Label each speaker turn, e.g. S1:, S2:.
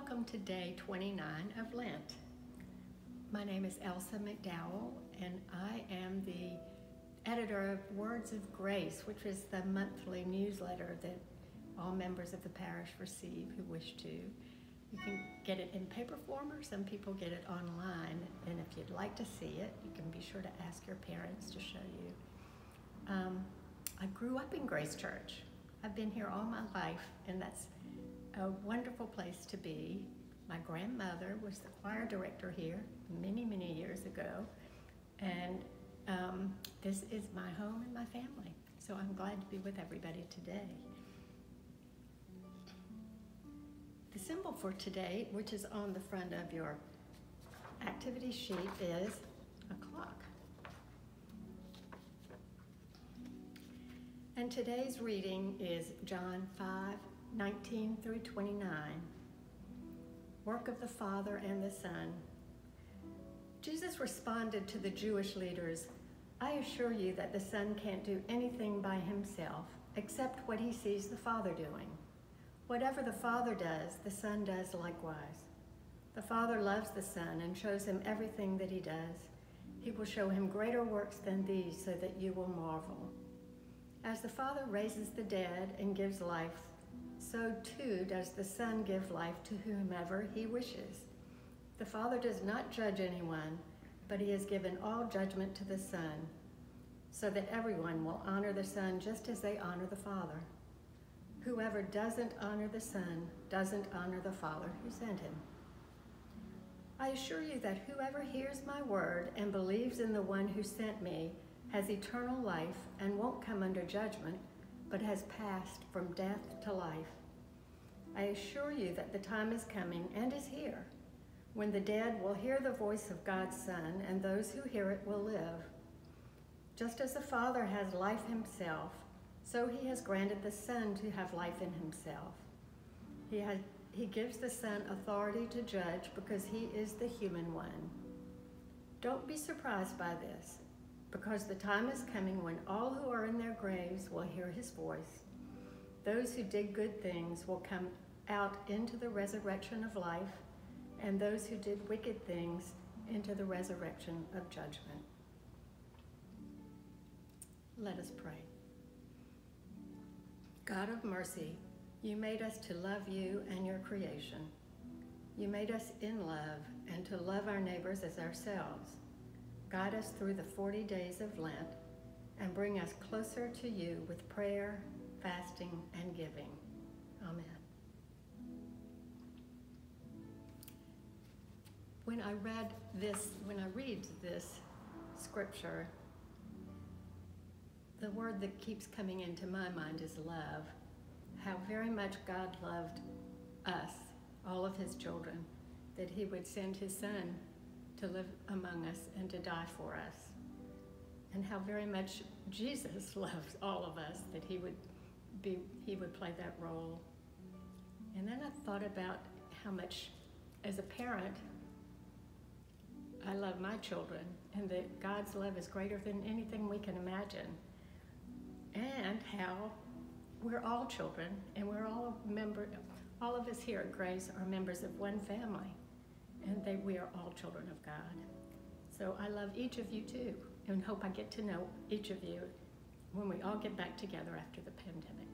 S1: Welcome to day 29 of Lent. My name is Elsa McDowell, and I am the editor of Words of Grace, which is the monthly newsletter that all members of the parish receive who wish to. You can get it in paper form or some people get it online. And if you'd like to see it, you can be sure to ask your parents to show you. Um, I grew up in Grace Church. I've been here all my life, and that's a wonderful place to be. My grandmother was the choir director here many, many years ago, and um, this is my home and my family. So I'm glad to be with everybody today. The symbol for today, which is on the front of your activity sheet, is a clock. And today's reading is John 5, 19 through 29. Work of the Father and the Son. Jesus responded to the Jewish leaders, I assure you that the Son can't do anything by himself except what he sees the Father doing. Whatever the Father does, the Son does likewise. The Father loves the Son and shows him everything that he does. He will show him greater works than these so that you will marvel. As the Father raises the dead and gives life so too does the Son give life to whomever he wishes. The Father does not judge anyone, but he has given all judgment to the Son, so that everyone will honor the Son just as they honor the Father. Whoever doesn't honor the Son doesn't honor the Father who sent him. I assure you that whoever hears my word and believes in the one who sent me has eternal life and won't come under judgment, but has passed from death to life. I assure you that the time is coming and is here when the dead will hear the voice of God's Son, and those who hear it will live. Just as the Father has life himself, so he has granted the Son to have life in himself. He, has, he gives the Son authority to judge because he is the human one. Don't be surprised by this because the time is coming when all who are in their graves will hear his voice. Those who did good things will come out into the resurrection of life, and those who did wicked things into the resurrection of judgment. Let us pray. God of mercy, you made us to love you and your creation. You made us in love and to love our neighbors as ourselves. Guide us through the 40 days of Lent and bring us closer to you with prayer, fasting, and giving. Amen. When I read this, when I read this scripture, the word that keeps coming into my mind is love. How very much God loved us, all of his children, that he would send his son to live among us and to die for us. And how very much Jesus loves all of us, that he would be he would play that role. And then I thought about how much as a parent I love my children and that God's love is greater than anything we can imagine. And how we're all children and we're all member all of us here at Grace are members of one family and they, we are all children of God. So I love each of you too, and hope I get to know each of you when we all get back together after the pandemic.